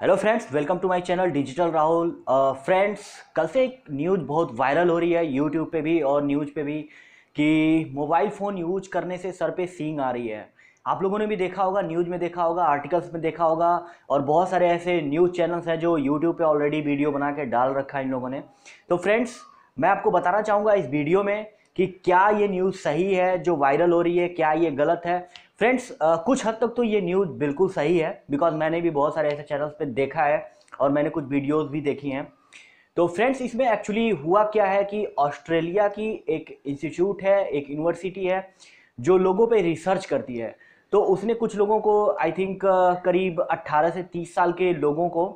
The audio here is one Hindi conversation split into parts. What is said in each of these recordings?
Hello friends welcome to my channel digital Rahul friends कल से एक न्यूज़ बहुत वायरल हो रही है यूट्यूब पे भी और न्यूज़ पे भी कि मोबाइल फ़ोन यूज़ करने से सर पे सींग आ रही है। आप लोगों ने भी देखा होगा न्यूज़ में देखा होगा आर्टिकल्स में देखा होगा और बहुत सारे ऐसे न्यूज़ चैनल्स हैं जो यूट्यूब पे ऑलरेडी वीडियो बना के डाल रखा है इन लोगों ने। तो फ्रेंड्स मैं आपको बताना चाहूँगा इस वीडियो में कि क्या ये न्यूज़ सही है, जो वायरल हो रही है, क्या ये गलत है? फ्रेंड्स कुछ हद तक तो ये न्यूज़ बिल्कुल सही है बिकॉज़ मैंने भी बहुत सारे ऐसे चैनल्स पे देखा है और मैंने कुछ वीडियोस भी देखी हैं। तो फ्रेंड्स इसमें एक्चुअली हुआ क्या है कि ऑस्ट्रेलिया की एक इंस्टीट्यूट है, एक यूनिवर्सिटी है, जो लोगों पे रिसर्च करती है। तो उसने कुछ लोगों को आई थिंक करीब 18 से 30 साल के लोगों को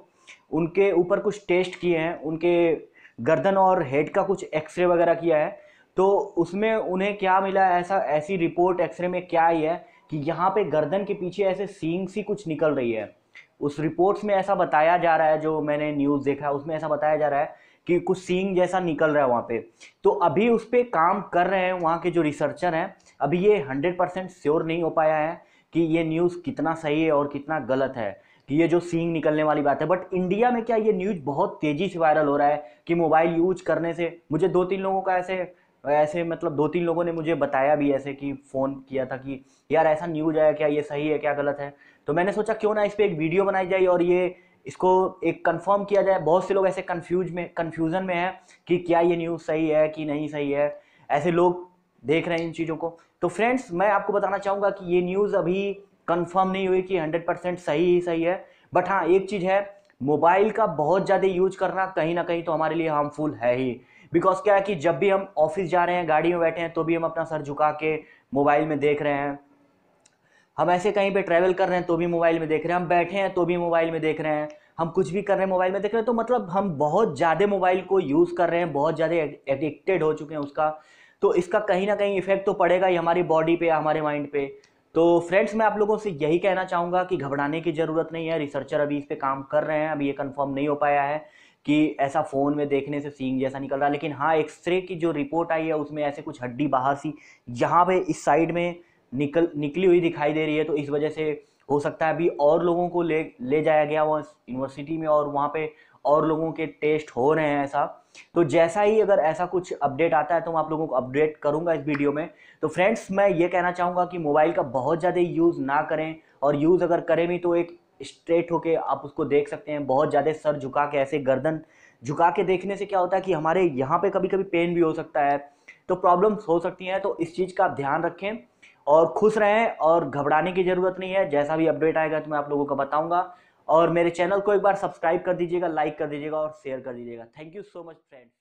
उनके ऊपर कुछ टेस्ट किए हैं, उनके गर्दन और हेड का कुछ एक्सरे वगैरह किया है। तो उसमें उन्हें क्या मिला, ऐसा, ऐसी रिपोर्ट एक्सरे में क्या आई है कि यहाँ पे गर्दन के पीछे ऐसे सींग सी कुछ निकल रही है। उस रिपोर्ट्स में ऐसा बताया जा रहा है, जो मैंने न्यूज़ देखा उसमें ऐसा बताया जा रहा है कि कुछ सींग जैसा निकल रहा है वहाँ पे। तो अभी उस पर काम कर रहे हैं वहाँ के जो रिसर्चर हैं, अभी ये हंड्रेड परसेंट श्योर नहीं हो पाया है कि ये न्यूज़ कितना सही है और कितना गलत है, कि ये जो सींग निकलने वाली बात है। बट इंडिया में क्या ये न्यूज़ बहुत तेज़ी से वायरल हो रहा है कि मोबाइल यूज़ करने से? मुझे दो तीन लोगों का ऐसे ऐसे मतलब दो तीन लोगों ने मुझे बताया भी ऐसे कि फ़ोन किया था कि, यार, ऐसा न्यूज़ आया क्या? ये सही है, क्या गलत है? तो मैंने सोचा, क्यों ना इस पर एक वीडियो बनाई जाए और ये, इसको एक कंफर्म किया जाए। बहुत से लोग ऐसे कंफ्यूज में कंफ्यूजन में है कि क्या ये न्यूज़ सही है कि नहीं सही है। ऐसे लोग देख रहे हैं इन चीज़ों को। तो फ्रेंड्स मैं आपको बताना चाहूँगा कि ये न्यूज़ अभी कंफर्म नहीं हुई कि हंड्रेड परसेंट सही ही सही है। बट हाँ एक चीज़ है मोबाइल का बहुत ज़्यादा यूज़ करना कहीं ना कहीं तो हमारे लिए हार्मफुल है ही। बिकॉज़ क्या है कि जब भी हम ऑफ़िस जा रहे हैं, गाड़ी में बैठे हैं तो भी हम अपना सर झुका के मोबाइल में देख रहे हैं। हम ऐसे कहीं पे ट्रैवल कर रहे हैं तो भी मोबाइल में देख रहे हैं। हम बैठे हैं तो भी मोबाइल में देख रहे हैं। हम कुछ भी कर रहे हैं मोबाइल में देख रहे हैं। तो मतलब हम बहुत ज़्यादा मोबाइल को यूज़ कर रहे हैं, बहुत ज़्यादा एडिक्टेड हो चुके हैं उसका। तो इसका कहीं ना कहीं इफ़ेक्ट तो पड़ेगा ही हमारी बॉडी पे, हमारे माइंड पे। तो फ्रेंड्स मैं आप लोगों से यही कहना चाहूँगा कि घबराने की ज़रूरत नहीं है। रिसर्चर अभी इस पर काम कर रहे हैं, अभी ये कन्फर्म नहीं हो पाया है। कि ऐसा फ़ोन में देखने से सींग जैसा निकल रहा है। लेकिन हाँ एक्सरे की जो रिपोर्ट आई है, उसमें ऐसे कुछ हड्डी बाहर सी, यहाँ पे इस साइड में निकल, निकली हुई दिखाई दे रही है। तो इस वजह से हो सकता है अभी और लोगों को ले ले जाया गया वो यूनिवर्सिटी में और वहाँ पे और लोगों के टेस्ट हो रहे हैं ऐसा। तो जैसा ही अगर ऐसा कुछ अपडेट आता है तो मैं आप लोगों को अपडेट करूँगा इस वीडियो में। तो फ्रेंड्स मैं ये कहना चाहूँगा कि मोबाइल का बहुत ज़्यादा यूज़ ना करें और यूज़ अगर करें भी तो एक स्ट्रेट होके आप उसको देख सकते हैं। बहुत ज़्यादा सर झुका के, ऐसे गर्दन झुका के देखने से क्या होता है कि हमारे यहाँ पे कभी कभी पेन भी हो सकता है। तो प्रॉब्लम्स हो सकती हैं तो इस चीज़ का आप ध्यान रखें और खुश रहें और घबराने की ज़रूरत नहीं है। जैसा भी अपडेट आएगा तो मैं आप लोगों को बताऊँगा। और मेरे चैनल को एक बार सब्सक्राइब कर दीजिएगा लाइक कर दीजिएगा और शेयर कर दीजिएगा। Thank you so much friends